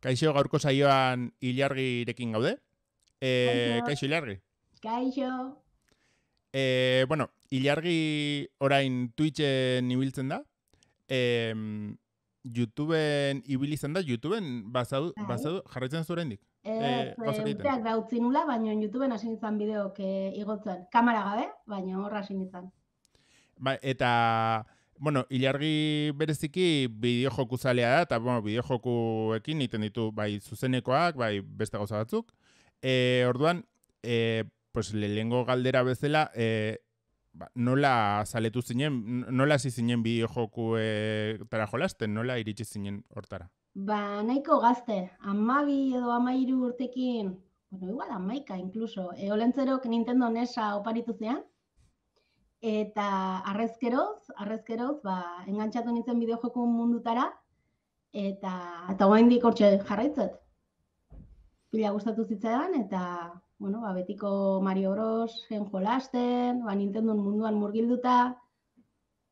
Kaixo gaurko saioan ilargirekin gaude. E, Kaixo. ilargi. Kaixo. E, bueno, ilargi orain Twitchen ibiltzen da. E, YouTubeen ibili izan da, YouTubeen bazau, Bai. bazau jarraitzen zu oraindik. Eh, eh, urteak da utzi nula, baina YouTubeen hasi nintzen bideok eh, igotzen. Kamera gabe, baina horra hasi nintzen. Ba, eta, bueno, ilargi bereziki bideo joku zalea da, eta, bueno, bideo jokuekin egiten ditu, bai, zuzenekoak, bai, beste gauza batzuk. E, orduan, e, pues, lehengo galdera bezala, e, ba, nola zaletu zinen, nola hasi zinen bideo jokuetara jolasten, nola iritsi zinen hortara? Ba, nahiko gazte, amabi edo amairu urtekin, bueno, igual amaika inkluso, e, olentzerok Nintendo NESa oparitu zean, eta arrezkeroz, arrezkeroz, ba, engantzatu nintzen bideojoku mundutara, eta, eta oraindik hortxe jarraitzet. Pila gustatu zitzaidan, eta, bueno, ba, betiko Mario Bros. en jolasten, ba, Nintendo munduan murgilduta,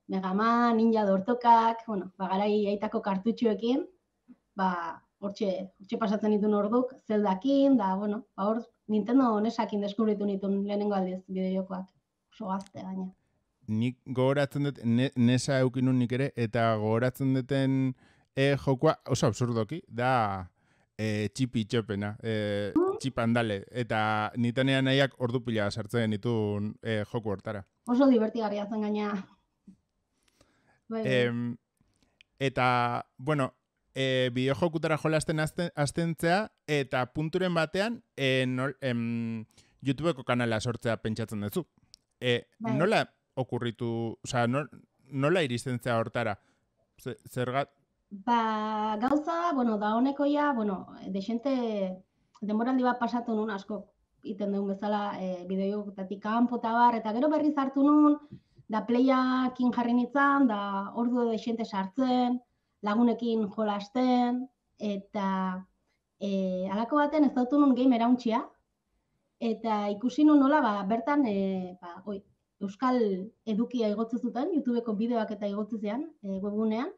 Mega Man, Ninja Dortokak, bueno, ba, garai aitako kartutxoekin, ba, hortxe, hortxe pasatzen ditun orduk, Zeldakin, da, bueno, ba, hor Nintendo nesakin deskubritu nituen lehenengo aldiz bideojokoak. Oso gazte gaina. Nik gogoratzen dut, ne, nesa eukinun nik ere, eta gogoratzen duten e, jokua, oso absurdoki, da e, txipi txopena, e, txip handale, eta nitanean nahiak ordu pila sartzen ditun e, joku hortara. Oso divertigarria zen gaina. Bai, bai. Em, eta, bueno, e, bideojokutara jolasten azten, aztentzea, eta punturen batean, e, nol, em, YouTubeko kanala sortzea pentsatzen duzu. E, Bai. nola okurritu, osea, nol, nola iristen zea hortara? Ze- Zergat, Ba, gauza, bueno, da honekoia, bueno, desente denboraldi bat pasatu nun asko iten duen bezala e, bideojokotatik kanpo eta bar, eta gero berriz hartu nun, da playakin jarri nintzen, da ordu desente sartzen, lagunekin jolasten, eta e, alako baten ez dautu nun game erauntxia, eta ikusi nun nola, ba, bertan, e, ba, oi, Euskal edukia igotze zuten, YouTubeko bideoak eta igotze zean, e, webgunean,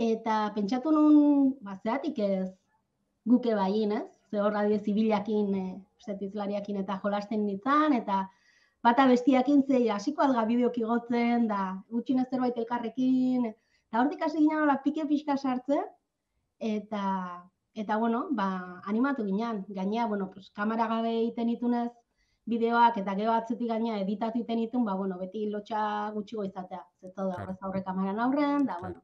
Eta pentsatu nun, ba, zeatik ez guke bain, ez? Ze hor radio zibilakin, e, eta jolasten nintzen, eta bata bestiakin ze hasiko alga bideok igotzen, da gutxinez zerbait elkarrekin, eta hortik hasi ginen nola pike pixka sartzen, eta, eta bueno, ba, animatu ginen, gainea, bueno, pues, kamera gabe egiten itunez, bideoak eta gero atzetik gaina editatu egiten ditun, ba, bueno, beti lotxa gutxigo izatea. Zetau da, Claro. aurre kameran aurren, da, Claro. bueno,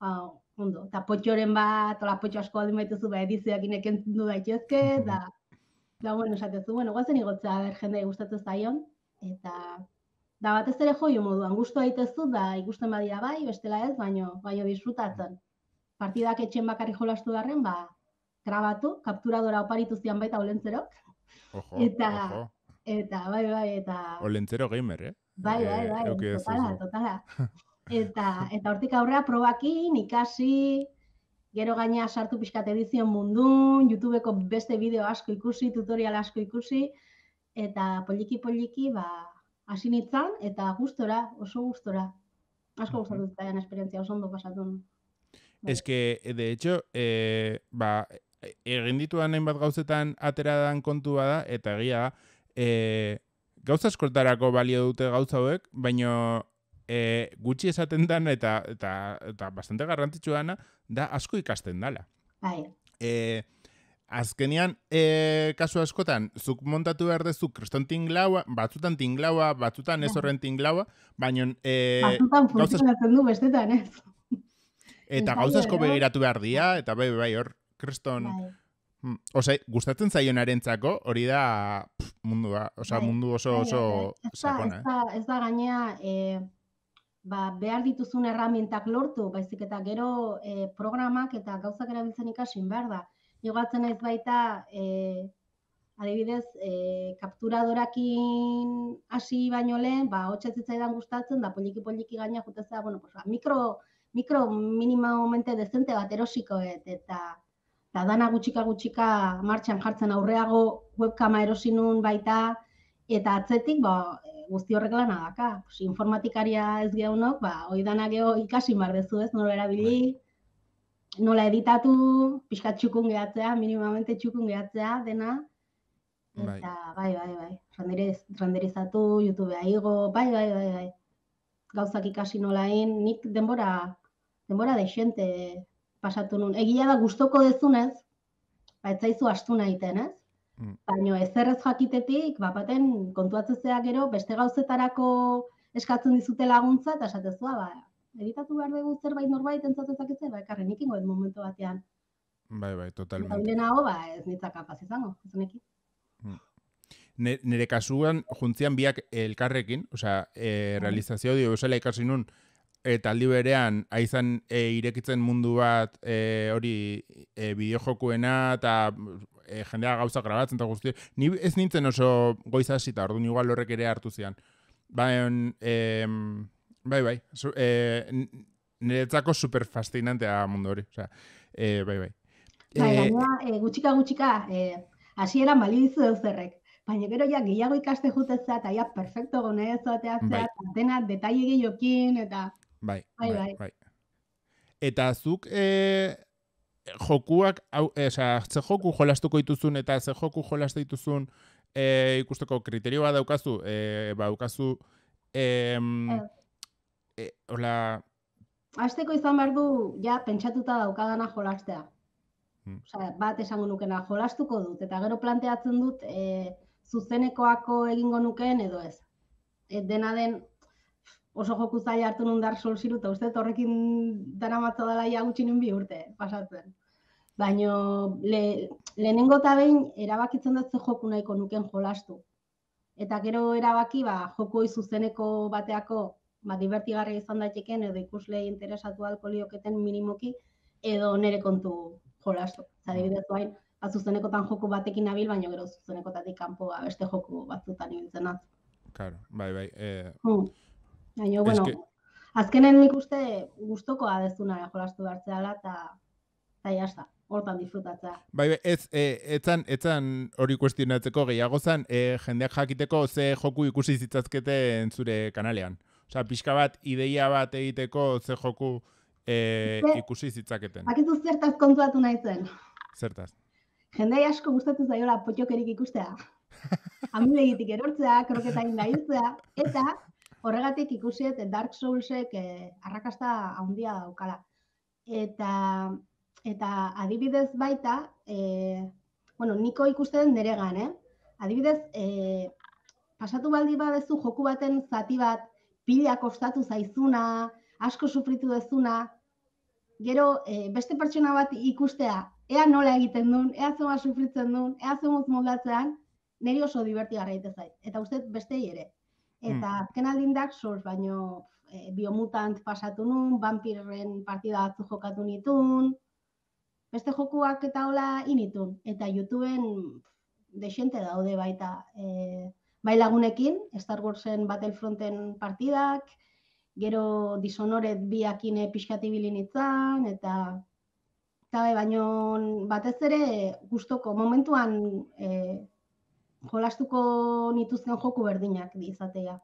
ba, ondo. Eta potxoren bat, ola potxo asko aldin baituzu, ba, edizioak inekendu daitezke, da, da, bueno, esatezu, bueno, guazen igotzea, ber, jende gustatzen zaion, eta, da, batez ere joio moduan, gustu daitezu, da, ikusten badira bai, bestela ez, baino, baino disfrutatzen. Partidak etxen bakarri jolastu garren, ba, grabatu, kapturadora oparitu zian baita olentzerok, ojo, Eta- ojo, eta, bai, bai, eta... olentzero gamer, eh? Bai, bai, Eh, bai, eduki duzu totala, zu. totala. Eta, eta hortik aurrera probakin, ikasi, gero gaina sartu pixkat edizion mundun, YouTubeko beste bideo asko ikusi, tutorial asko ikusi, eta poliki-poliki, ba, hasi nintzen, eta gustora, oso gustora. Asko gustatu zitzaidan esperientzia, oso ondo pasatu nun. Bai. Es que, de hecho, e, ba, e- egin ditudan hainbat gauzetan atera dan kontua da, eta egia da, e, gauza askotarako balio dute gauza hauek, baino e, gutxi esaten dan eta, eta, eta bastante garrantzitsua dana, da asko ikasten dala. Bai, E, azkenean, e, kasu askotan, zuk montatu behar dezu kriston tinglaua, batzutan tinglaua, batzutan ez Bai. horren tinglaua, baino e, batzutan funtzionatzen du bestetan, ez? Eta Bai, gauza asko bai. begiratu behar dira, eta bai, bai, hor, kriston... Bai. Mm, Osea, gustatzen zaionarentzako hori da pff, mundua, osea, Bai, mundu oso oso bai. Ez sakona, ez eh? da, ez da gainea, e, ba, behar dituzun erramintak lortu, baizik eta gero e, programak eta gauzak erabiltzen ikasin behar da. Igoatzen naiz baita, e, adibidez, e, kapturadorakin hasi baino lehen, ba, hotxe zitzaidan gustatzen, da poliki-poliki gaina jutezea, bueno, pues, ba, mikro, mikro minimamente dezente bat erosikoet, eta eta dana gutxika gutxika martxan jartzen aurreago webkama erosi nun baita, eta atzetik, ba, guzti horrek lana daka. Pues, informatikaria ez geunok, ba, hoi dana geho ikasi behar dezu ez, nola erabili, nola editatu, pixkat txukun gehatzea, minimamente txukun gehatzea, dena. Bai. Eta, bai, bai, bai. Renderiz, renderizatu, YouTubea igo, bai, bai, bai, bai. Gauzak ikasi nolain, nik denbora, denbora deixente pasatu nun. Egia da gustoko dezunez, ba, ez zaizu astu nahiten, ez? Mm. Baina ezerrez jakitetik, bapaten kontuatzezea gero, beste gauzetarako eskatzen dizute laguntza, eta esatezua, ba, editatu behar dugu zerbait norbait entzatu zakitze, ba, ekarri nik ingoet momentu batean. Bai, bai, Eta totalmente. lehenago, ba, ez nitzak kapaz izango, ez neki. Ne- Nire kasuan juntzian biak elkarrekin, osea, e, realizazio audiovisuala ikasi nun, eta aldi berean aizan e, irekitzen mundu bat e, hori e, bideojokuena eta e, jendea gauza grabatzen eta guzti. Ni ez nintzen oso goiz hasita, orduan igual horrek ere hartu zian. Baina, em, bai, bai, su, e, niretzako super fascinantea mundu hori, osea, e, bai, bai. Bai, E, gainera, e, gutxika gutxika, e, hasieran balio dizu deuzerrek. Baina gero ja gehiago ikaste jutezea, eta ja perfecto gone ez ateatzea, Bai. dena detaile gehiokin, eta Bai, Bai, bai, bai. bai. Eta zuk e, jokuak, hau, e, osea, ze joku jolastuko dituzun eta ze joku jolastu dituzun e, ikusteko kriterio bat daukazu, e, ba, daukazu, Ez. e, hola, hasteko izan behar du, ja, pentsatuta daukadana jolastea. Hmm. Osea, bat esango nukena, jolastuko dut, eta gero planteatzen dut, e, zuzenekoako egingo nukeen edo ez. E, dena den, oso joku zaila hartu nun Dark Souls hiru, eta uste horrekin dara matzo dela ja gutxi nun bi urte pasatzen. Baina le, lehenengo eta behin erabakitzen dut ze joku nahiko nuken jolastu. Eta gero erabaki, ba, joku hori zuzeneko bateako ba, divertigarria izan daiteken edo ikusle interesatu alko lioketen minimoki edo nere kontu jolastu. Eta adibidez bain, ba, zuzenekotan joku batekin nabil, baina gero zuzenekotatik kanpo beste joku batzutan ibiltzen naz. claro, bai, bai, e, Hmm. Baina, bueno, que- azkenen nik uste gustokoa dezuna jolastu behartzeala eta eta jazta, hortan disfrutatzea. bai, bai, ez, e, etzan, etzan hori kuestionatzeko gehiago zan, e, jendeak jakiteko ze joku ikusi zitzazketen zure kanalean. Osea, pixka bat, ideia bat egiteko ze joku e, ikusi zitzaketen. Bakizu zertaz kontuatu nahi zen. Zertaz. Jendei asko gustatu zaiola potxokerik ikustea. Amilegitik erortzea, kroketa inda hiltzea, eta horregatik ikusiet Dark Soulsek eh, arrakasta handia daukala. Eta, eta adibidez baita, eh, bueno, niko ikusten neregan, eh? Adibidez, eh, pasatu baldi badezu joku baten zati bat pila kostatu zaizuna, asko sufritu dezuna, gero eh, beste pertsona bat ikustea, ea nola egiten duen, ea zema sufritzen duen, ea zemuz moldatzean, niri oso divertigarra egite zait. Eta uste bestei ere. Eta azken aldin Dark Souls, baino e, biomutant pasatu nun, vampirren partida batzu jokatu nitun, beste jokuak eta hola initun. Eta YouTubeen pff, dexente daude baita. E, bai lagunekin, Star Warsen Battlefronten partidak, gero Dishonored biakin pixkat ibili nintzen, eta eta bai, baino batez ere gustoko momentuan e, jolastuko nituzken joku berdinak izatea.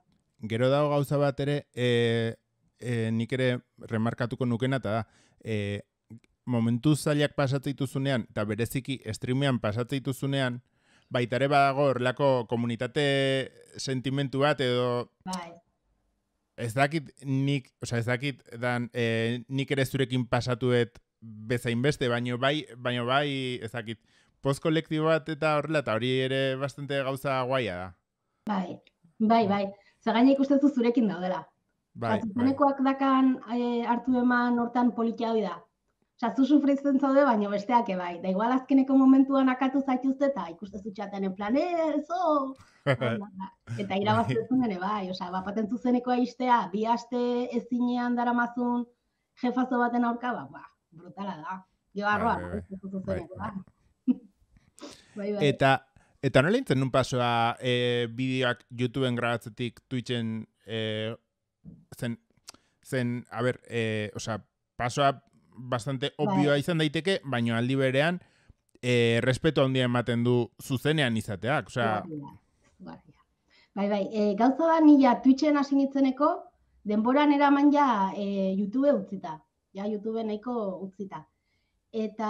Gero dago gauza bat ere, e, e, nik ere remarkatuko nukena, eta da, e, momentu zailak pasatzen dituzunean, eta bereziki streamean pasatzen dituzunean, baita ere badago horrelako komunitate sentimentu bat, edo Bai, ez dakit nik, osea ez dakit dan, e, nik ere zurekin pasatuet bezain beste, baino bai, baino bai, ez dakit, post kolektibo bat eta horrela, eta hori ere bastante gauza guaia da. bai, bai, bai. Zer gaina ikusten zu zurekin daudela. Bai, bai. Zuzenekoak dakan e, hartu eman hortan politia hori da. Osa, zu sufritzen zaude, baina besteak bai. Da igual azkeneko momentuan akatu zaituzte eta ikuste zutxaten en plan, eso! eta irabazten ere bai. Osa, bapaten zuzenekoa istea, bi aste ezinean daramazun jefazo baten aurka, ba, ba, brutala da. Jo arroa, bai, bai. duzu zuzenekoa. Bai, bai. Eta eta nola intzen nun pasoa e, bideoak YouTubeen grabatzetik Twitchen e, zen, zen, a ber, e, osea, pasoa bastante obvioa izan daiteke, baina aldi berean e, respeto handia ematen du zuzenean izateak, osea, izugarria. Bai, bai, e, gauza da nila Twitchen hasi nitzeneko, denboran eraman ja e, YouTube utzita. Ja YouTube nahiko utzita. eta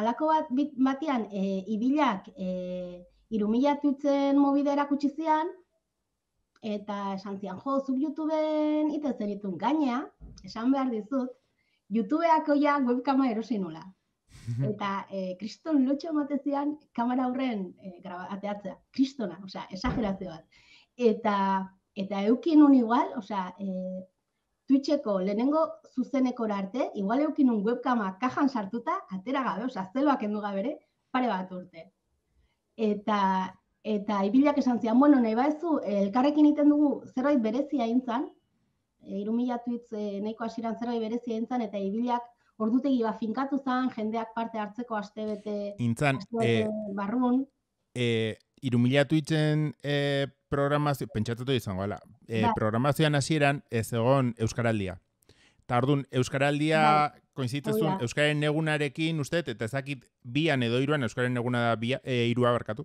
alako bat batean e, ibilak e, irumila tuitzen mobide erakutsi zian, eta esan zian, jo, zuk YouTubeen ite zenitun gainea, esan behar dizut, YouTubeak oia webkama erosi nula. Eta e, kriston lotxo emate zian kamera aurren e, graba, ateatzea. Kristona, osea, esagerazio bat. Eta, eta eukin nun igual, osea, e, Twitcheko lehenengo zuzenekora arte, igual eukin un webkama kajan sartuta, atera gabe, osea, zeloak kendu gabe ere, pare bat urte. Eta, eta ibilak esan zian, bueno, nahi baezu, elkarrekin iten dugu zerbait berezia intzan, e, irumila tweets e, nahiko hasieran zerbait berezia intzan, eta ibilak ordutegi bat finkatu zan, jendeak parte hartzeko astebete, Intzan, astebete e, barrun. e, irumilatu itzen e, programazio, pentsatzatu izango, ala, e, Bai. programazioan hasieran ez egon Euskaraldia. Eta orduan, Euskaraldia Bai. da. Euskaren egunarekin uste, eta ezakit bian edo iruan, Euskaren eguna da bia, e, irua barkatu,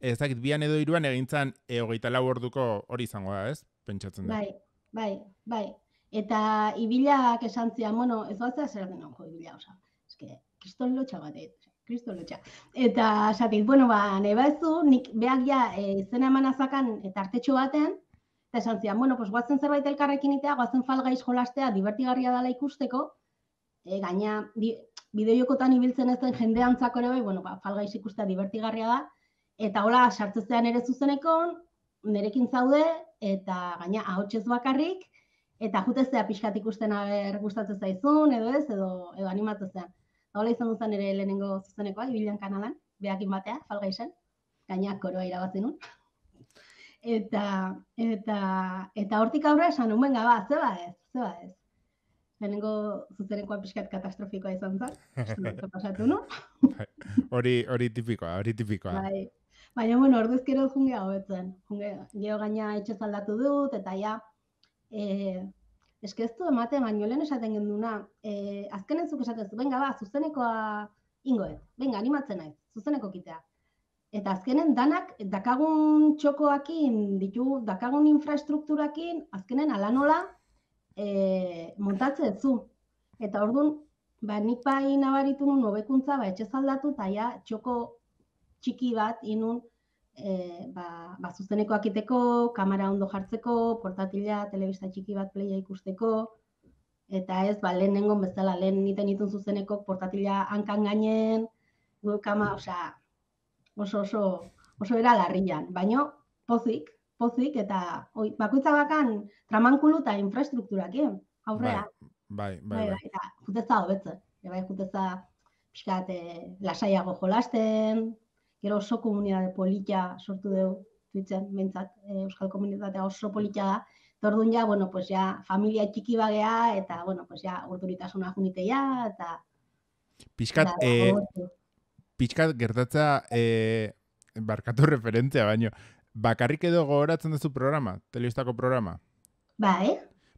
ezakit bian edo iruan egintzan e, hogeita lau orduko hori izango da, ez? Pentsatzen da. Bai, bai, bai. Eta ibilak esan zian, bueno, ez batzea zer den jo, ibila, oza. Eske, kriston lotxa bat, eh, kriston lotxa. Eta esatit, bueno, ba, nahi baezu, nik beak ja e, izena eman azakan eta artetxo baten, eta esan zian, bueno, pues guazen zerbait elkarrekin itea, guazen falgaiz jolastea, divertigarria dela ikusteko, e, gaina, di, bideojokotan ibiltzen ez den jendeantzako ere bai, bueno, ba, falgaiz ikustea divertigarria da, eta hola, sartzezean ere zuzenekon, nerekin zaude, eta gaina ahotsez bakarrik, eta jutezea pixkat ikusten aber gustatzen zaizun, edo ez, edo, edo animatzezean. Eta hola izan duzen ere lehenengo zuzenekoa, ibilan kanalan, behakin batea, falgaizen, gaina koroa irabazi nun. Eta, eta, eta hortik aurrera esan nun, benga, ba, zeba ez, zeba ez. Lehenengo zuzenekoa pixkat katastrofikoa izan zen, ez pasatu nu. Hori, hori tipikoa, hori tipikoa. Bai. Baina, bueno, ordezkero junge hobetzen. Junge, gero gaina etxe aldatu dut, eta ja, e, eske ez du ematen, baino lehen esaten genduna, e, azkenen zuk esaten zu, benga ba, zuzenekoa ingoet, benga, animatzen naiz, zuzeneko kitea. Eta azkenen danak, dakagun txokoakin, ditu, dakagun infraestrukturakin, azkenen ala nola e, montatzen zu. Eta orduan, ba, nik bai nabaritu nun hobekuntza, ba, etxe aldatu, eta ja, txoko txiki bat inun e, ba, ba, zuzenekoak iteko, kamera ondo jartzeko, portatila, telebista txiki bat playa ikusteko, eta ez, ba, lehen nengon bezala, lehen niten itun zuzeneko portatila hankan gainen, webkama, osea, oso, oso, oso era larrian, baino pozik, pozik, eta oi, bakoitza bakan tramankulu eta infraestrukturakin, aurrea. Bai, bai, Bai, bai. bai, eta juteza hobetzen. E, bai, juteza pixkat eh, lasaiago jolasten, gero oso komunitate polita sortu dugu Twitchen, behintzat, eh, euskal komunitatea oso polita da. Eta orduan ja, bueno, pues ja, familia txiki bagea, eta, bueno, pues ja, urduritasuna junitea, eta... Pixkat, eta, e, gogotu. Pixkat gertatza e, barkatu referentzia, baino, bakarrik edo gogoratzen duzu programa, telebistako programa? Bai,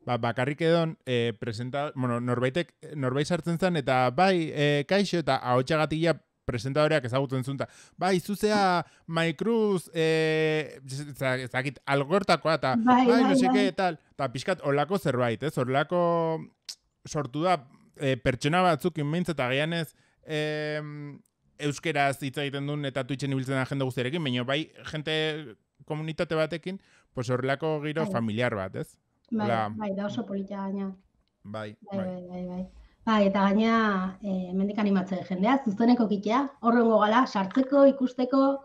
Ba, bakarrik edon, e, presenta, bueno, norbaitek, norbait sartzen zen, eta bai, e, kaixo, eta ahotxagatia presentadoreak ezagutzen zuen, eta bai, zuzea Mai Cruz, e, ez dakit, algortakoa, eta Bai, bai, bai, no bai. qué, tal, eta pixkat, olako zerbait, ez, olako sortu da, e, pertsona batzuk inmeintz, eta gehan ez, e, euskeraz hitz egiten duen eta Twitchen ibiltzen da jende guztiarekin, baina bai, jente komunitate batekin, pues horrelako giro Bai. familiar bat, ez? bai, Hola. bai, da oso polita gaina. Bai, Bai, bai. bai, bai, bai. Bai, eta gaina, eh, mendik animatzen jendea, zuzeneko kitea, horrengo gala, sartzeko, ikusteko,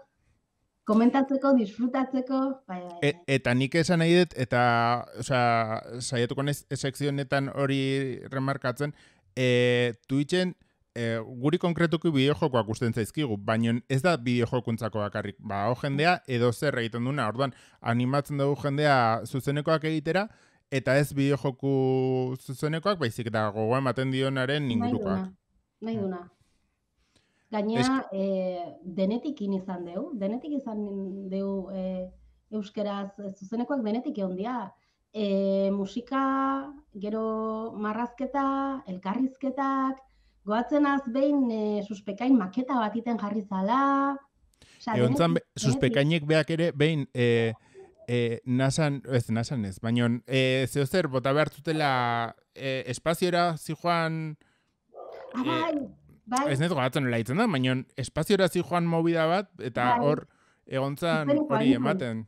komentatzeko, disfrutatzeko, bai, bai, E, bai. eta nik esan nahi dut, eta, osea, saiatuko naiz sekzio honetan hori remarkatzen, e, Twitchen e, guri konkretuki bideojokoak usten zaizkigu, baina ez da bideojokuntzako bakarrik. Ba, ho jendea edo zer egiten duna, orduan animatzen dugu jendea zuzenekoak egitera, eta ez bideojoku zuzenekoak, baizik eta gogoa ematen dionaren Nahi ingurukoak. duna, nahi duna. Gaina, eh, denetikin izan deu, denetik izan deu eh, euskeraz eh, zuzenekoak denetik egon dira. E, musika, gero marrazketa, elkarrizketak, goatzen az behin e, suspekain maketa bat iten jarri zala. Osea, Egon zan, denetik- suspekainek beak ere, behin, e, e, nasan, ez, nasan ez, baina e, zeo zer, bota behar zutela e, espaziora zijoan, Ah, bai, bai, Ez nezu gatzen nola da, baina espaziora zi joan movida bat, eta Bai. hor egontzan hori ematen.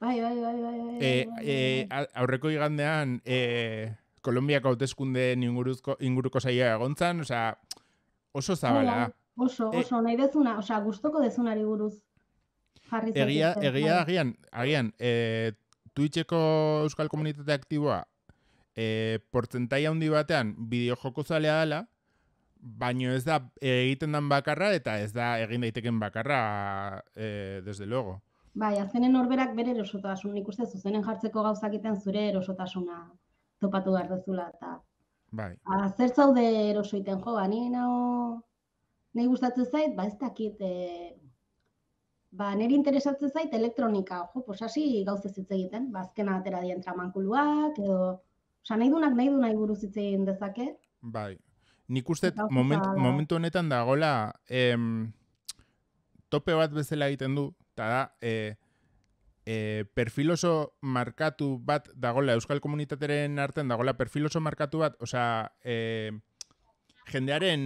bai, bai, bai, bai, bai, E, bai, e, bai. a- aurreko igandean, e, Kolombiako hauteskundeen inguruzko, inguruko saia egontzan, osea, oso zabala. Bai, bai. Oso, E- oso, nahi dezuna, osea, gustoko dezunari buruz jarri Egia, zaitezte, egia bai. agian, agian, e, Twitcheko euskal komunitate aktiboa e, portzentai handi batean bideo joko zalea dela, baino ez da egiten dan bakarra eta ez da egin daiteken bakarra e, desde luego. Bai, azkenen norberak bere erosotasun, nik uste zuzenen jartzeko gauzak egiten zure erosotasuna topatu behar dezula, eta Bai, a, zer zaude eroso iten jo, ba, ni nao, nahi gustatzen zait, ba ez dakit, e, ba niri interesatzen zait elektronika, jo, pues hasi gauzez hitz egiten, ba azkena atera dien tramankuluak, edo, osea, nahi dunak nahi du nahi buruz hitz egin dezake, bai. Nik uste moment, zabala. momentu honetan dagola em, tope bat bezala egiten du, eta da, e, e, perfil oso markatu bat dagola euskal komunitateren artean dagola perfil oso markatu bat, osea, e, jendearen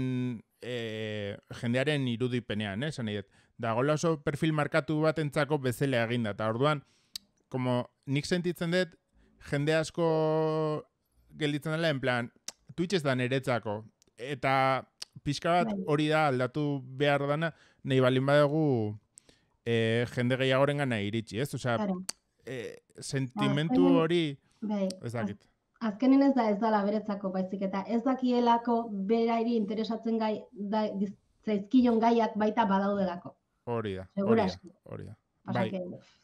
e, jendearen irudipenean, eh, esan dut. Dagola oso perfil markatu bat entzako bezala eginda, eta orduan, como nik sentitzen dut, jende asko gelditzen dela, en plan, Twitch ez da niretzako. Eta pixka bat Bai. hori da aldatu behar dana, nahi balin badugu e, jende gehiagoren gana iritsi, ez? Osea, claro. e, sentimentu azkenean- hori, Bai, ez dakit. azkenen ez da ez dala beretzako baizik eta ez dakielako berairi interesatzen gai da, zaizkion gaiak baita badaudelako. Hori da, hori da, hori da. Bai.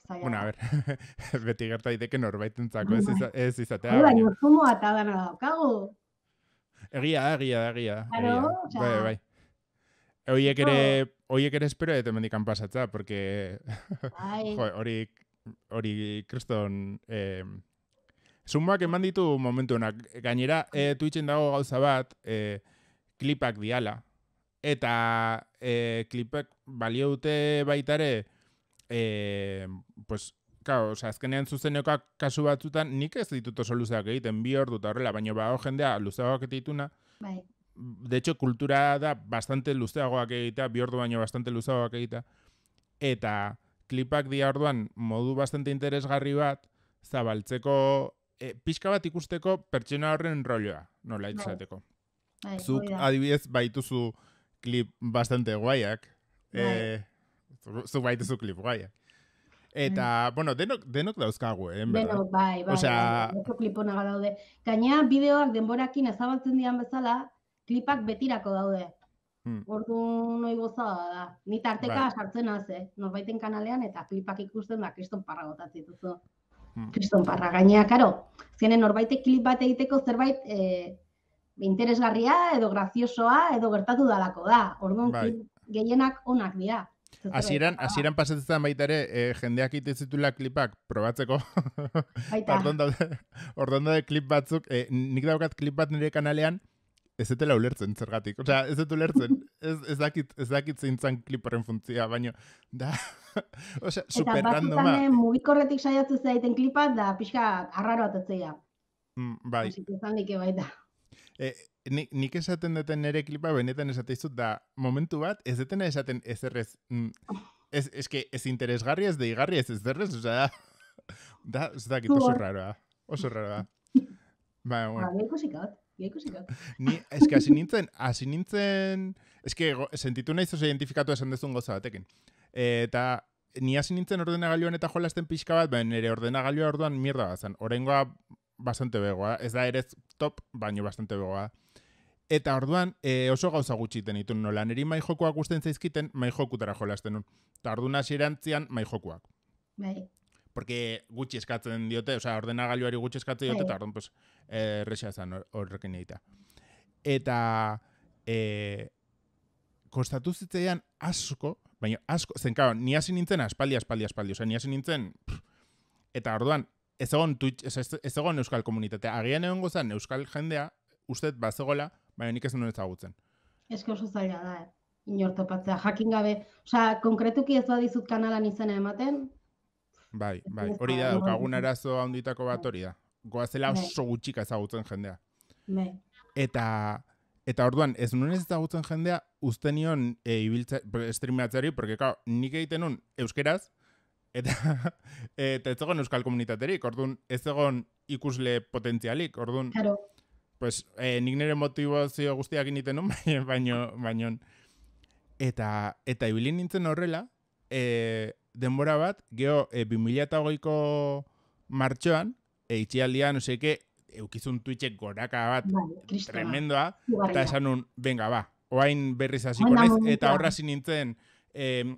Bueno, a ver, beti gerta daiteke norbaitentzako ez, iza, ez izatea. Hori baina- baina zumoa eta dana daukagu. Egia egia egia. Claro, egia osea- Bai, bai. Oiek ere, oiek ere espero eta mendikan pasatza, porque Bai, jo, hori hori kriston eh, sumoak eman ditu momentu honak. Gainera, eh, Twitchen dago gauza bat, eh, klipak diala. Eta eh, klipak balio dute baitare, eh, pues, Claro, osea, azkenean zuzenekoak kasu batzutan nik ez ditut oso luzeak egiten, bi ordu eta horrela, baina badago jendea luzeagoak dituna, bai, de hecho, kultura da bastante luzeagoak egitea, bi ordu baino bastante luzeagoak egitea. Eta klipak dia orduan modu bastante interesgarri bat, zabaltzeko, e, pixka bat ikusteko pertsona horren rolloa, nola Bai. izateko. bai, Zuk hori da. adibidez baituzu klip bastante guaiak, Bai. e, zu- zuk baituzu klip guaiak. Eta, bueno, denok, denok dauzkagu, eh. Denok, bai, bai, Osea- bai, kliponaga daude. Gainea, bideoak denborakin ezabatzen dian bezala, klipak betirako daude. Hmm. Ordu noi gozada da. Ni tarteka Bai. sartzen naz, eh? Norbaiten kanalean eta klipak ikusten da kriston parra botatzen dituzu. Hmm. Kriston parra. Gainea, karo, zenen norbaitek klip bat egiteko zerbait eh, interesgarria edo graziosoa edo gertatu dalako da. Orduan, Bai. gehienak onak dira. Hasieran, hasieran pasatzen baita ere, eh, jendeak ite zitula klipak probatzeko. Baita, Orduan daude, orduan daude klip batzuk, eh, nik daukat klip bat nire kanalean, ez dutela ulertzen zergatik. Osea, ez dut ulertzen. Ez, ez dakit, ez dakit zeintzan klip horren funtzia, baina da, osea, Eta super batzutan randoma. eh, mugikorretik saiatzen zaiten klipat da pixka arraro atetzeia. Mm, bai, izan like baita. eh, nik, nik esaten duten nire klipa benetan esateizut da, momentu bat, ez dutena esaten ezerrez, mm, ez, eske, ez interesgarri ez deigarri ez ezerrez, osea, da, da, ez dakit, oso raroa, oso raroa. Ba, bueno. Ba. Ni, eske hasi nintzen, hasi nintzen, eske sentitu naiz oso identifikatu esan dezun goza batekin. E, eta ni hasi nintzen ordenagailuan eta jolasten pixka bat, baina nire ordenagailua orduan mierda bat zen. Oraingoa bastante begoa, ez da ere top, baino bastante begoa. Eta orduan e, oso gauza gutxiten ditun nola, niri mai jokuak gusten zaizkiten, mai jokutara jolasten nun. Eta orduan hasierantzian mai jokuak. Bai, Porque gutxi eskatzen diote, osea, ordenagailuari gutxi eskatzen diote, Bai. eta orduan, pues, eh, erresa zen hor- horrekin egitea. Eta, eh, kostatu zitzaidan asko, baina asko, zen, claro, ni hasi nintzen aspaldi, aspaldi, aspaldi, osea, ni hasi nintzen, pff, eta orduan, ez egon Twitch, ez, ez, ez egon euskal komunitatea, agian egon gozan euskal jendea, ustet bazegola, baina nik ez nuen ezagutzen. eske oso zaila da, eh? Inor topatzea, jakin gabe. Osea, konkretuki ez badizut kanalan izena ematen, Bai, bai, hori da, daukagun bai. arazo handitako bat hori da. Goazela Bai. oso gutxika ezagutzen jendea. bai, Eta Eta orduan, ez nuen ez ezagutzen jendea, uste nion e, ibiltza, streamatzeari, porque, kao, nik egiten nun euskeraz, eta, eta ez egon euskal komunitaterik, orduan, ez egon ikusle potentzialik, orduan, Claro, pues, e, nik nire motivazio guztiak initen nun, baino, baino, eta, eta ibili nintzen horrela, e, denbora bat, geho, e, 2008ko martxoan, e, itxialdian, no seke, eukizun Twitchek goraka bat, bai, kristoa. tremendoa, eta esan nun, venga, ba, oain berriz hasiko naiz, eta horra nintzen em,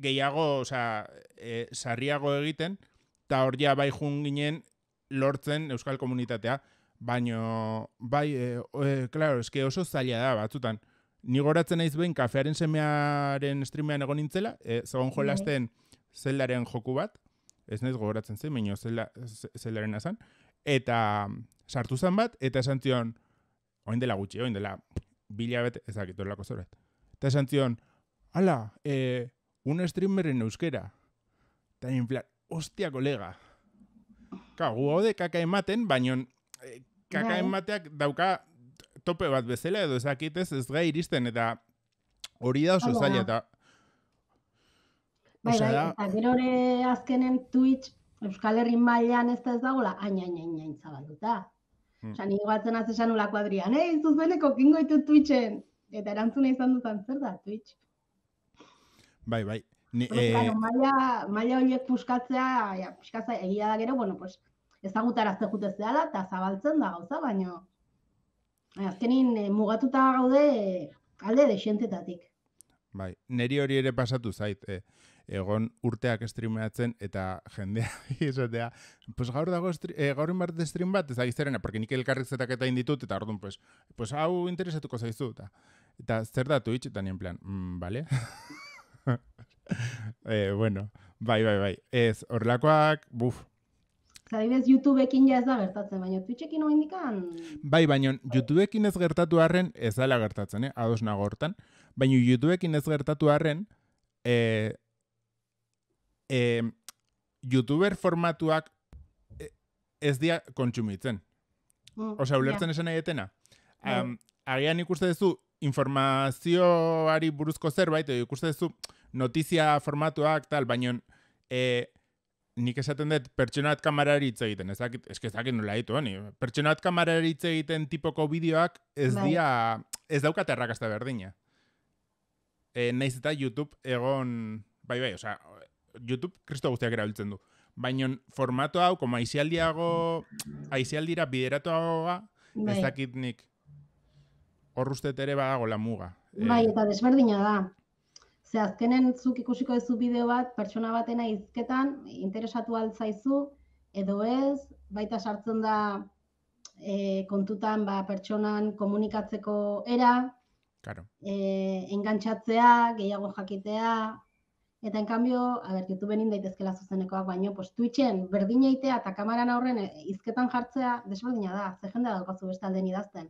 gehiago, osea, e, sarriago egiten, eta hor ja bai jun ginen lortzen euskal komunitatea, baino, bai, e, e, claro, eske oso zaila da, batzutan, ni goratzen naiz behin kafearen semearen streamean egon nintzela, e, zegoen Bai. jolasten zeldaren joku bat, ez naiz gogoratzen zen, baino zelda, ze- zeldaren azan, eta sartu zen bat, eta esan zion, oin dela gutxi, oin dela bila bete, ez dakit, horrelako zoret. Eta esan zion, ala, e, un streamer en euskera. Eta nien plan, ostia kolega. Ka, gu haude kaka ematen, baino e, kaka Bai. emateak dauka tope bat bezala, edo ez dakit ez, ez gai iristen, eta hori da oso Hala zaila, eta Bai, bai, da- eta gero ere azkenen Twitch Euskal Herrin mailan ez da ez dagoela hain hain hain hain zabalduta. Hmm. Osea, ni batzen az esan ulako Adrian, "Ei, zuzeneko kingo ditu Twitchen." Eta erantzuna izan dutan zer da Twitch. bai, bai. Ni, Eh, eh, claro, maila maila horiek puskatzea, ja, puskatza egia da gero, bueno, pues ezagutarazte jute zehala eta zabaltzen da gauza, baino azkenin eh, mugatuta gaude alde desientetatik. Bai, neri hori ere pasatu zait, e, egon urteak streameatzen eta jendea izatea, pues gaur dago e, gaur inbart stream bat, ez agizterena, porque nik elkarrizetak eta inditut, eta orduan, pues, pues hau interesatuko zaizu, eta, eta zer da Twitch, eta nien plan, mm, vale? e, bueno, bai, bai, bai, ez, horrelakoak, buf, adibidez YouTubeekin ja ez da gertatzen, baina Twitchekin oraindikan Bai, baina YouTubeekin ez gertatu arren, ez dela gertatzen, eh? ados nago hortan, baina YouTubeekin ez gertatu arren, e, e, YouTuber formatuak e, ez dia kontsumitzen. mm, Osea, ulertzen esan nahi etena? Um, agian ikuste duzu informazioari buruzko zerbait, edo ikuste duzu notizia formatuak tal, baina e, nik esaten dut pertsonat kamerari hitz egiten, ez dakit, eske ez dakit nola ditu, honi. Pertsonat kamerari hitz egiten tipoko bideoak ez Bai. dia, ez daukate errakasta berdina. E, naiz eta YouTube egon, bai bai, osea, YouTube kristo guztiak erabiltzen du. Baina formato hau, como aizialdiago, aizialdira bideratuagoa, bai. ez dakit nik. Hor ustet ere badago la muga. Eh, Bai, eta desberdina da. Ze azkenen zuk ikusiko duzu bideo bat, pertsona batena hizketan, interesatu altzaizu, edo ez, baita sartzen da e, kontutan ba, pertsonan komunikatzeko era, Claro. e, engantxatzea, gehiago jakitea, eta en cambio, a ber, YouTubeen in daitezkela zuzenekoak, baino, pues Twitchen berdin eitea eta kamaran aurren e, hizketan jartzea desberdina da, ze jendea daukazu beste alden idazten.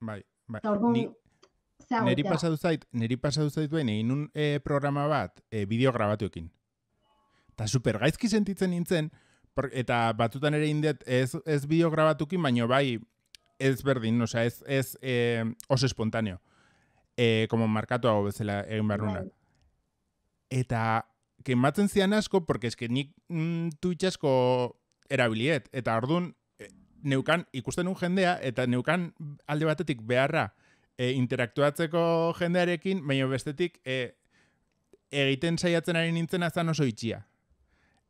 Bai, bai. Eta orduan, Ni, neri pasatu zait, neri pasatu zait behin egin un eh, programa bat eh, bideo grabatuekin. Eta super gaizki sentitzen nintzen, por, eta batzutan ere indet ez, ez bideo grabatukin, baino bai ez berdin, osea, ez, ez eh, oso espontaneo. Eh, como markatuago bezala egin behar nuna. Bai. Eta kematzen zian asko, porque eske nik mm, Twitch asko erabiliet. Eta orduan, eh, neukan ikusten un jendea, eta neukan alde batetik beharra e, interaktuatzeko jendearekin, baina bestetik e, egiten saiatzen ari nintzen azan oso itxia.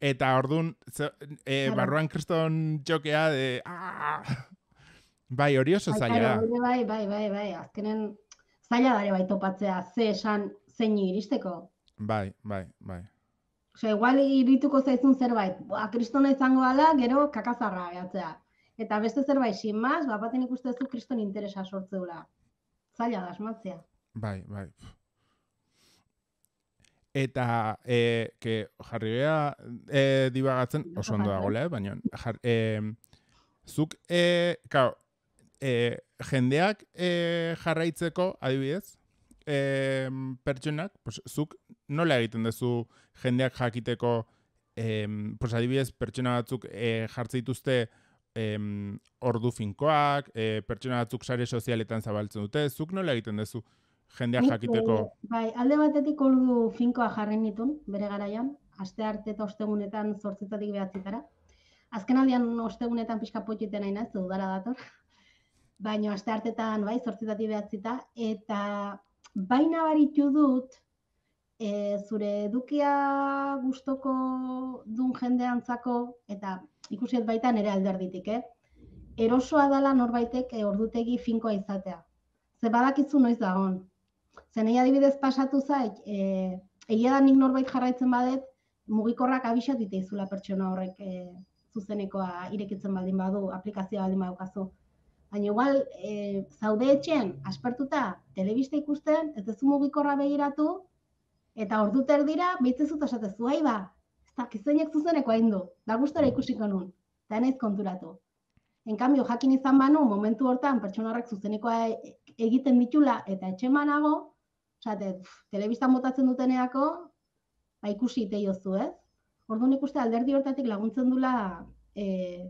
Eta orduan, ze, e, barruan kriston txokea de... "Ah!" Bai, hori oso Bai, zaila da. bai, bai, bai, bai, azkenen zaila da ere bai topatzea, ze esan zein iristeko. Bai, bai, bai. Osea, igual irituko zaizun zerbait, boa, kristona izango ala, gero kakazarra gehatzea. Eta beste zerbait, sin más, bat baten ikuste duzu kriston interesa sortzeula. Zaila da, asmatzea. Bai, bai. Eta, e, que jarri geha e, dibagatzen, oso ondo dagoela, eh? baina, jar, e, zuk, e, kao, e, jendeak e, jarraitzeko, adibidez, e, pertsonak, pues, zuk nola egiten duzu jendeak jakiteko, e, pues, adibidez, pertsona batzuk e, jartze dituzte em, ordu finkoak, e, pertsona batzuk sare sozialetan zabaltzen dute, zuk nola egiten duzu jendeak jakiteko? eh, bai, alde batetik ordu finkoa jarri nitun, bere garaian, aste arte eta ostegunetan zortzetatik behatzitara. Azken aldian ostegunetan pixka potxiten nahi naiz, udara dator. Baina aste artetan bai, zortzetatik behatzita, eta baina baritu dut, e, zure edukia gustoko dun jendeantzako, eta ikusiet baita nire alderditik, eh? Erosoa dala norbaitek e, ordutegi finkoa izatea. Ze badakizu noiz dagon. Ze nahi adibidez pasatu zait, e, egia da nik norbait jarraitzen badet, mugikorrak abisat diteizula pertsona horrek e, zuzenekoa irekitzen baldin badu, aplikazioa baldin badukazu. Baina igual, e, zaude etxean, aspertuta, telebista ikusten, ez duzu mugikorra begiratu, eta ordu dira, behitzezu eta esatezu, ba, kizeinek zuzeneko hain du, da gustora ikusiko nun, eta naiz konturatu. En cambio, jakin izan banu, momentu hortan, pertsona horrek zuzenekoa e- egiten ditula, eta etxe manago, osate, pff, telebistan botatzen duteneako, ba ikusi ite jozu, ez? Orduan ikuste alderdi hortatik laguntzen dula e,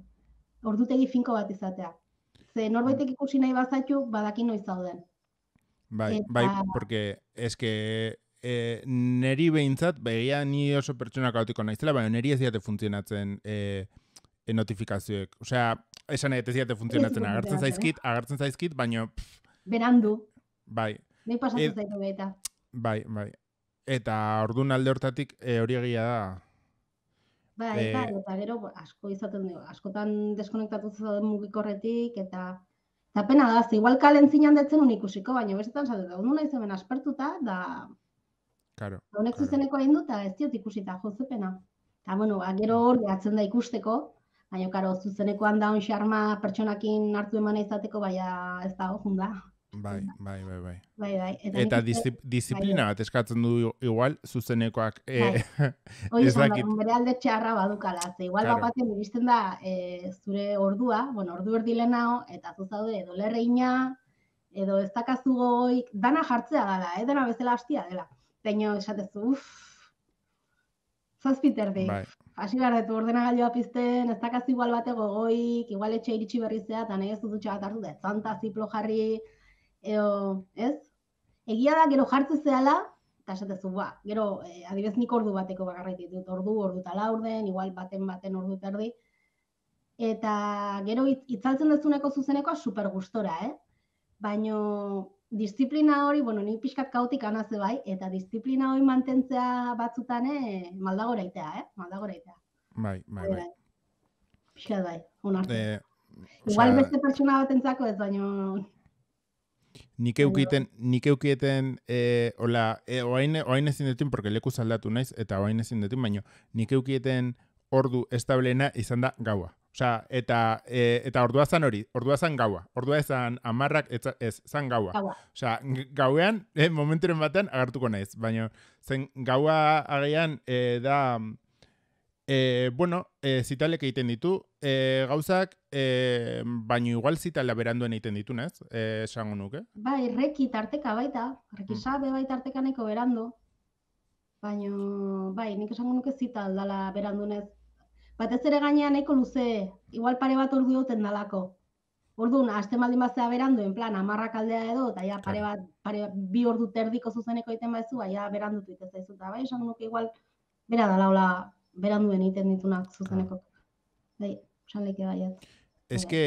ordutegi finko bat izatea. Ze norbaitek ikusi nahi bazaitu, badaki noiz zauden. Bai, Eta- bai, porque eske e, neri behintzat, begia ni oso pertsona kaotiko naizela, baina neri ez diate funtzionatzen e, e, notifikazioek. Osea, esan ez diate funtzionatzen, agertzen zaizkit, agertzen zaizkit, baina, Berandu, bai, nahi pasatu Et- zaitu baita. bai, bai. Eta ordun alde hortatik e, hori egia da, Bai, Eh, bai, eta gero asko izaten dugu, askotan deskonektatu zauden mugikorretik, eta eta pena da, igual kalen zinan detzen un ikusiko, baina bestetan zaten da, nahi hemen aspertuta, da karo. honek Claro. zuzeneko egin du, eta ez diot ikusita, jo, ze pena. Eta, bueno, ba, gero hor gehatzen da ikusteko, baina, karo, zuzenekoan daun xarma pertsonakin hartu emana izateko, baina ez da, junda. Bai, bai, bai, bai. Bai, bai. Eta, Eta uste- diszi- disiplina bat eskatzen du igual zuzenekoak. E, Hoi ez dakit. da, bere alde txarra badukala, ze igual Claro. bat batean iristen da e, zure ordua, bueno, ordu erdi lehenao, eta zu zaude edo lerreina, edo ez dakazu goik, dana jartzea dela, eh? dana bezala hastia dela. Teño esatezu, uff, zazpiterdi. bai, Hasi behar detu ordenagailua pizten, ez dakazu igual bate gogoik, igual etxe iritsi berrizea, eta nahi ez dut dutxa bat hartu da, zanta ziplo jarri, edo, ez? Egia da, gero jartzen zehala, eta esatezu, ba, gero, eh, adibez nik ordu bateko bakarrik ditut, ordu, ordu eta laurden, igual baten baten ordu terdi, eta gero itzaltzen dezuneko zuzenekoa super gustora, eh? Baino disiplina hori, bueno, ni pixkat kaotik anaze bai, eta disiplina hori mantentzea batzutan, eh, maldagora itea, eh? Maldagora itea. bai, bai, bai. Pixkat bai, onartu. E, Igual osea, beste pertsona batentzako ez, baino Nik eukiten, nik eukieten, e, hola, e, oain, oain ezin detin, porque leku aldatu naiz, eta oain ezin detin, baino, nik eukieten ordu establena izan da gaua. Osea, eta, e, eta ordua zan hori, ordua zan gaua. Ordua ezan amarrak, ez, ez zan gaua. gaua. Osea, g- gauean, e, momenturen batean agartuko naiz, baina zen gaua agian e, da, e, bueno, e, zitalek egiten ditu, e, gauzak, e, baino igual zitala beranduen egiten ditu, nez? Esango nuke. Bai, reki tarteka baita, reki Mm. sabe bai tarteka nahiko berandu. Baino, bai, nik esango nuke zita aldala berandunez. Batez ere gainean nahiko luze, igual pare bat ordu duten dalako. Orduan, hasten baldin bazea berandu, en plan, amarrak aldea edo, eta ja pare bat, pare, bi ordu terdiko zuzeneko egiten baduzu, ba, ja berandutu egiten zaizu. Eta bai, esango nuke igual, bera dala, hola, beranduen egiten ditunak zuzeneko. Bai, esan leke baiat. Ez que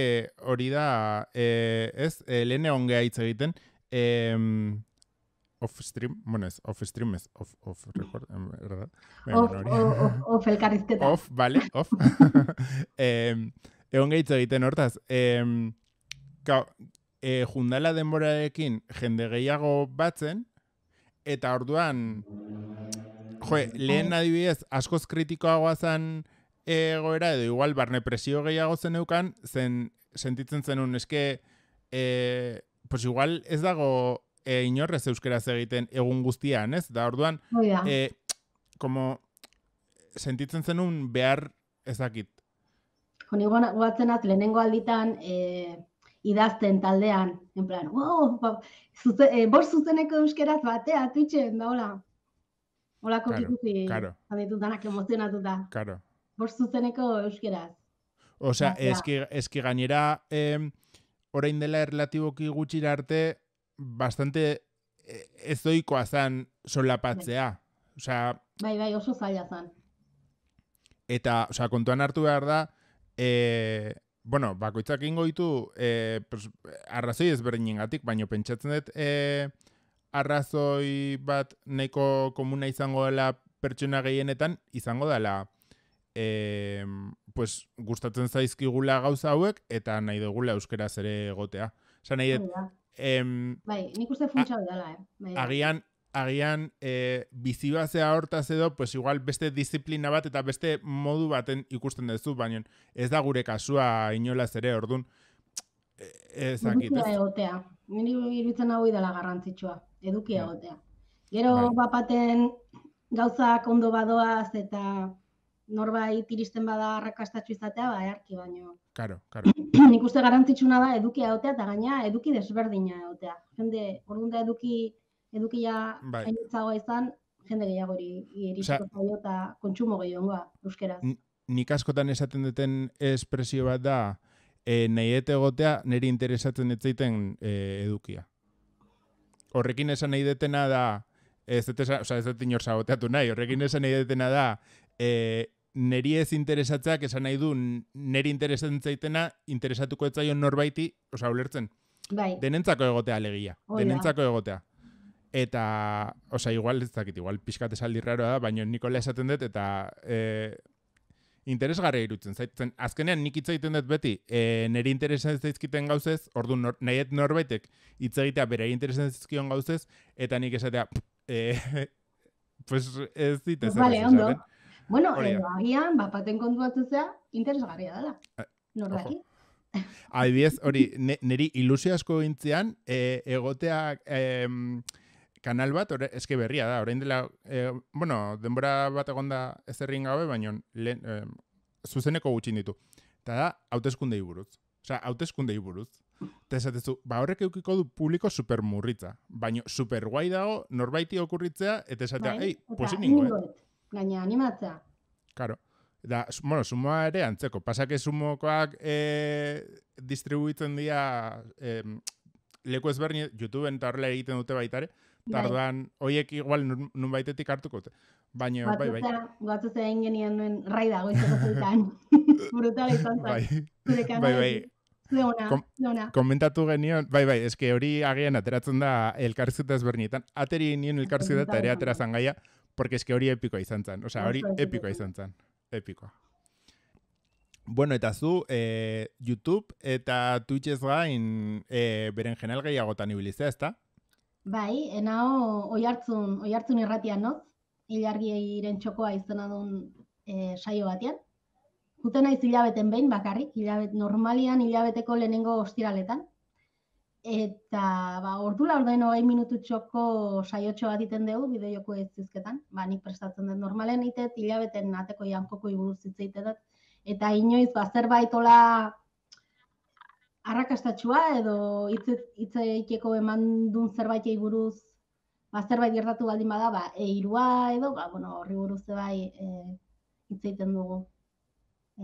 hori da, e, ez, e, lehen egon geha hitz egiten, em, off stream, bueno ez, off stream ez, off, off record, ¿verdad? Baina, Of, bueno, hori. of, of, of elkarrizketa. off, vale, off. em, egon geha hitz egiten hortaz, em, ka, e, jundala denborarekin jende gehiago batzen, eta orduan, jo, lehen adibidez, askoz kritikoagoa zen egoera, edo igual barne presio gehiago zen eukan, zen sentitzen zenun, eske, e, pues igual ez dago e, inorrez euskeraz egiten egun guztian, ez? Da orduan, e, como sentitzen zenun behar ezakit. Joni guatzen az, lehenengo alditan e, idazten taldean, en plan, wow, ba, zuze, e, bost zuzeneko euskeraz batea, twitchen, da hola. Holako Claro, ikusi, claro. ditut danak emozionatuta. Karo. Bost zuzeneko euskeraz. Osea, eski, eski gainera, em, orain dela erlatiboki gutxira arte, bastante eh, ez doikoa zan solapatzea. Osea, Bai, bai, oso zaila zen. eta, osea, kontuan hartu behar da, e, bueno, bakoitzak ingo ditu, e, pues, arrazoi ezberdinengatik, baino pentsatzen dut, e, arrazoi bat nahiko komuna izango dela pertsona gehienetan, izango dela, e, pues, gustatzen zaizkigula gauza hauek, eta nahi dugula euskeraz ere egotea. Osa, nahi dut. Em, Bai, nik uste funtsa dela, eh? Bai, agian agian e, bizi bazea hortaz edo, pues igual beste disiplina bat eta beste modu baten ikusten duzu, baina ez da gure kasua inolaz ere, ordun e, ezakit, Edukia ez? egotea. Niri iruditzen hau dela garrantzitsua. Edukia Bai. egotea. Gero Bai. bapaten gauzak ondo badoaz eta norbait iristen bada arrakastatxu izatea, ba, earki baino. Karo, karo. Nik uste garrantzitsuna da edukia egotea eta gaina eduki desberdina egotea. Jende, orduan da eduki edukia Bai. hainitzagoa izan, jende gehiagori iritsiko zaio eta kontsumo gehiongoa euskeraz. Nik askotan esaten duten espresio bat da, e, nahi egotea niri interesatzen ez zaiten e, edukia. Horrekin esan nahi detena da, ez dut oza, ez dut inor saboteatu nahi, horrekin esan nahi detena da, e, neri ez interesatzeak esan nahi du neri interesatzen zaitena interesatuko ez zaion norbaiti, oza, ulertzen, Bai, denentzako egotea alegia, da. denentzako egotea. Eta, osea, igual, ez dakit, igual pixkat esaldi raroa da, baina Nikola esaten dut, eta e, interesgarria irutzen zaitzen. Azkenean nik hitz egiten dut beti, e, niri interesan zaizkiten gauzez, ordu nor, nahiet norbaitek hitz egitea bere interesan zaizkion gauzez, eta nik esatea, pff, e, pues ez dit ezer vale, ez ondo. esaten. Bueno, edo agian, bapaten kontuatzea interesgarria dela. Eh, Nordaki? Adibidez, hori, niri ilusio asko gintzean, e, egotea em, kanal bat, ore, eske berria da, orain dela, e, bueno, denbora bat egonda ezerrin gabe, baina lehen, em, zuzeneko gutxin ditu. Eta da, hauteskundei buruz. Osea, hauteskundei buruz. Eta esatezu, ba horrek eukiko du publiko super murritza. Baina super guai dago, norbaiti okurritzea, eta esatea, Bai, ei, eh? ningoet. Gaina animatzea. Claro. Da, bueno, sumoa ere antzeko. Pasake sumokoak e, distribuitzen dira e, leku ezberdin, YouTubeen eta horrela egiten dute baita ere. Bai. Tardan, hoiek igual nun, baitetik hartuko dute. Baina, bai, bai. Guatzuzea egin genien nuen raida goizeko zeitan. Brutala izan zen. Bai, bai, bai. Ze ona, Kom- ze ona. Komentatu genion, bai, bai, eske hori agian ateratzen da elkarrizketa ezberdinetan. Ateri nien elkarrizketa eta ere Brutal atera izan zan gaia, porque eske hori epikoa izan zen. Osea, hori epikoa izan zen. Epikoa. Bueno, eta zu, e, YouTube eta Twitchez gain e, beren jenal gehiagotan ibilizea, ezta? Bai, enao oi hartzun, oi hartzun irratian noz, hilargiren txokoa izena duen e, saio batean. Juten naiz hilabeten behin bakarrik, hilabet, normalian hilabeteko lehenengo ostiraletan. Eta ba, ordu laurden hogei minutu txoko saiotxo bat iten dugu, bideo joko ez zizketan. Ba, nik prestatzen dut normalen itet, hilabeten ateko jankoko iburuz hitz. Eta inoiz, ba, zerbait hola arrakastatxua edo hitz egiteko eman duen zerbaitei buruz ba, zerbait gertatu baldin bada, ba, eirua edo, ba, bueno, horri buruz bai e, hitz egiten dugu.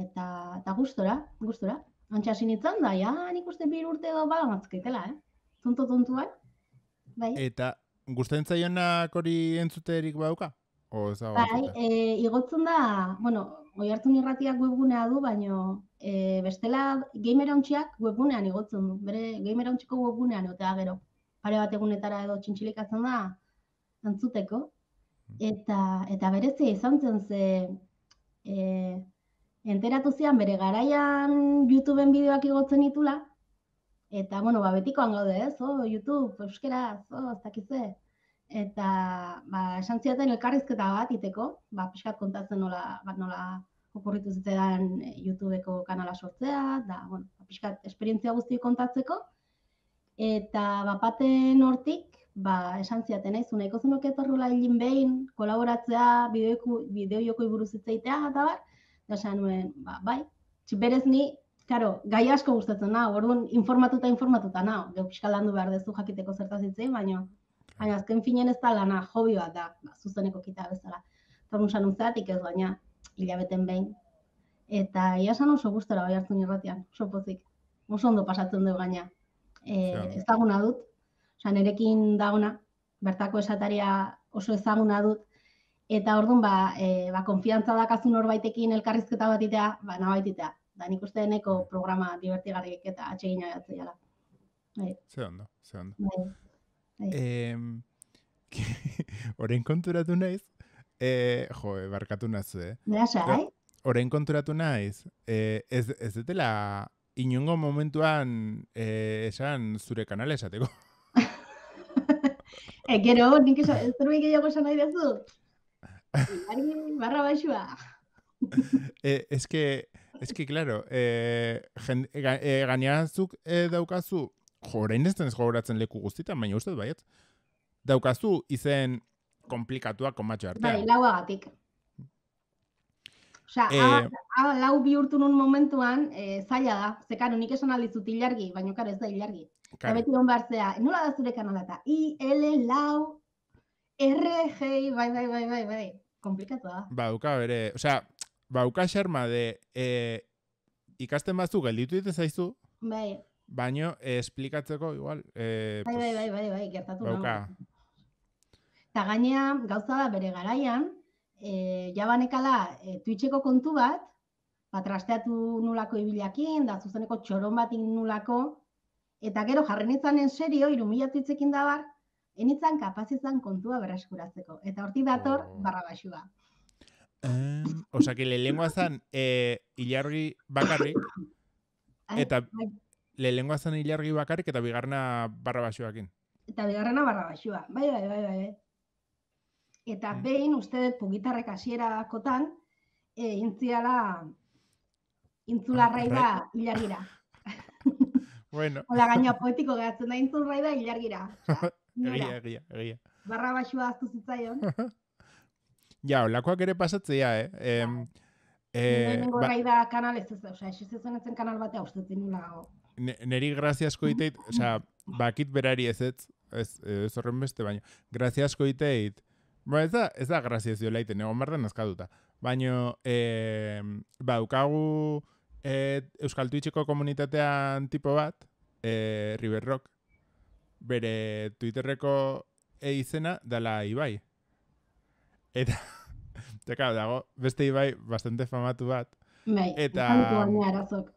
Eta, eta gustora, gustora. Antxe hasi nintzen da, ja, nik uste bir urte edo ba, matzketela, eh? Tonto tontuan. Bai, Eta gustatzen zaionak hori entzuterik badauka? O ez bai, e, igotzen da, bueno, oi hartu irratiak webgunea du, baino e, bestela gamerauntxiak webgunean igotzen du. Bere gamerauntxiko webgunean eta gero pare bat egunetara edo txintxilikatzen da antzuteko. Eta, eta berezia izan zen ze e, enteratu zian bere garaian YouTubeen bideoak igotzen ditula, eta, bueno, ba, betikoan gaude, ez, oh, YouTube, euskeraz, oh, ez dakiz ze. Eta, ba, esan zidaten elkarrizketa bat iteko, ba, pixkat kontatzen nola, ba, nola okurritu zitzaidan eh, YouTubeko kanala sortzea, da, bueno, ba, pixkat esperientzia guzti kontatzeko, eta bapaten hortik, ba, esan zidaten, nahi, nahiko zenuke etorrula hilin behin, kolaboratzea, bideoiku, bideoiokoi buruz hitz egitea, eta bar, da esan nuen, ba, bai, berez ni, karo, gai asko gustatzen nau, orduan informatuta informatuta nau, geu pixka landu behar dezu jakiteko zertaz hitzein, baina, baina azken finen ez da lana, hobi bat da, ba, zuzeneko kita bezala. Eta orduan sanun zeratik ez baina, hilabeten behin, Eta ia esan oso gustora bai hartzen irratian, oso pozik. Oso ondo pasatzen du gaina. E, Zer. ezaguna dut, osea, nerekin dagona, bertako esataria oso ezaguna dut, eta orduan, ba, e, ba, konfiantza dakazu norbaitekin elkarrizketa bat itea, ba, nabaititea. Da nik uste deneko programa divertigarriek eta atsegina jatzea. Bai, Ze ondo, ze ondo. bai. Bai. Em, Orain konturatu naiz, eh, jo, eh, barkatu nazu, eh? Nera sai? Orain konturatu naiz, eh, ez, ez dutela inungo momentuan eh, esan zure kanala esateko. E, gero, nik esan, ez zerbait gehiago esan nahi duzu? Barra baixua. Eh, es que, es que, claro, eh, jen, ga, eh, gainerazuk eh, daukazu, jo, orain ez gogoratzen leku guztietan, baina uste dut baiet, daukazu izen komplikatuak komatxo Bai, artean. lauagatik. Osea, Eh, a, a, lau bihurtu nun momentuan, e, zaila da. Ze, karo, nik esan aldizut ilargi, baina karo ez da ilargi. Eta beti hon behar nola da zure kanala eta I, L, lau, R, G, bai, bai, bai, bai, bai. Komplikatu da. bauka bere, osea, bauka xerma de eh, ikasten bazu gelditu ditu zaizu, Bai, baino eh, esplikatzeko igual, eh, bai, bai, pues, bai, bai, bai, gertatu nago. bauka. Eta gainea, gauza da bere garaian, e, jabanekala e, Twitcheko kontu bat, ba, trasteatu nulako ibilakin, da zuzeneko txoron bat nulako, eta gero jarri nitzanen serio, irumila twitchekin da bar, enitzan kapaz izan kontua berreskuratzeko. Eta hortik dator, Oh. barra baxua. Em, Osea, que lehengoa zan eh, ilargi bakarrik, Ai, Eta- lehengoa zan ilargi bakarrik eta bigarna barra basoakin. eta bigarrena barra baxua. Bai, bai, bai, bai. bai. Eta Mm. behin, uste dut, pugitarrek hasierakotan, e, intziala, intzularrai da ilargira. Bueno, Hola, gaina poetiko gehatzen da intzulrai da ilargira. Egia, egia, egia. barra baxua aztu zitzaion. Ja, olakoak ere pasatzea, eh? Em, eh, Lehenengo ba, raida kanal ez ez, osea, ez ez zen kanal batea ustetzen nula gago. ne- neri graziasko iteit, osea, bakit berari ez ez, ez, ez horren beste, baina, graziasko iteit, ba, ez da, ez da graziazio laiten, egon behar da nazkaduta. Baina, eh, ba, ukagu eh, Euskal Twitcheko komunitatean tipo bat, eh, River Rock, bere Twitterreko e izena dala Ibai. Eta, eta claro, dago, beste Ibai bastante famatu bat, Bai, Eta- arazok.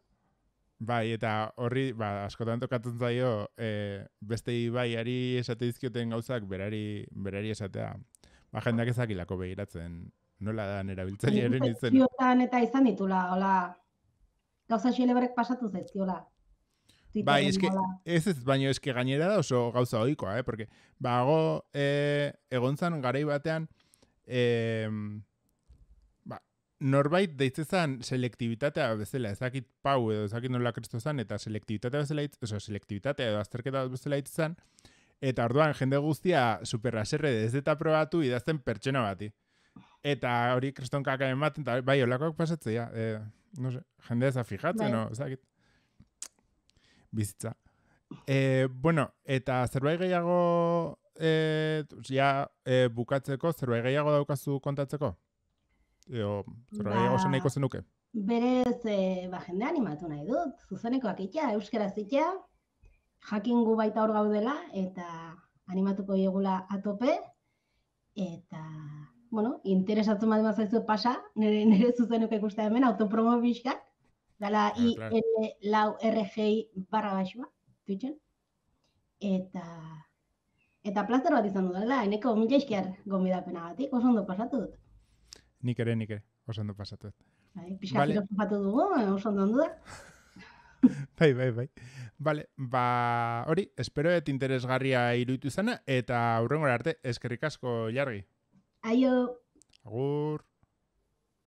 Bai, eta horri, ba, askotan tokatzen zaio, e, beste ibaiari esate dizkioten gauzak berari, berari esatea. Ba, jendeak ezakilako begiratzen nola da erabiltzailearen Nik uste izen. ziotan eta izan ditula, hola, gauza xelebrek pasatu zaizkiola. Bai, eske, ez ez, baino eske gainera da oso gauza ohikoa, eh? Porque, bago, e, egon zan garai batean, e, ba, norbait deitzezan selektibitatea bezala, ezakit pau edo ezakit nola kristo zan, eta selektibitatea bezala oso, selektibitatea edo azterketa bezala hitz zan, eta orduan jende guztia superraserre ez eta probatu idazten pertsona bati. Eta hori kristonkak ematen, eta bai, olakoak pasatzea, e, no sé, jende ez fijatzen, Bai. no, ezakit. Bizitza. E, bueno, eta zerbait gehiago e, ja, e, bukatzeko, zerbait gehiago daukazu kontatzeko? Eo, zerbait Ba- gehiago esan nahiko zenuke? Berez, e, ba, jende animatu nahi dut, zuzenekoak itea, euskara zitea, jakingu baita hor gaudela, eta animatuko diegula atope, eta, bueno, interesatzen badi mazaizu pasa, nire, nire zuzeneko ikustea hemen, autopromo bizkak, dala Ah, I, claro. L, lau, RGI barra baxua, Twitchen, eta, eta plazer bat izan dudala, eneko mila esker gomidapena oso ondo pasatu dut. Nik ere, nik ere, oso ondo pasatu. dut. Bai, pixka Vale. filosofatu dugu, oso ondo ondo da. Bai, bai, bai. Vale, ba, hori, espero et interesgarria iruditu izana, eta aurrengora arte, eskerrik asko jargi. Aio! Agur.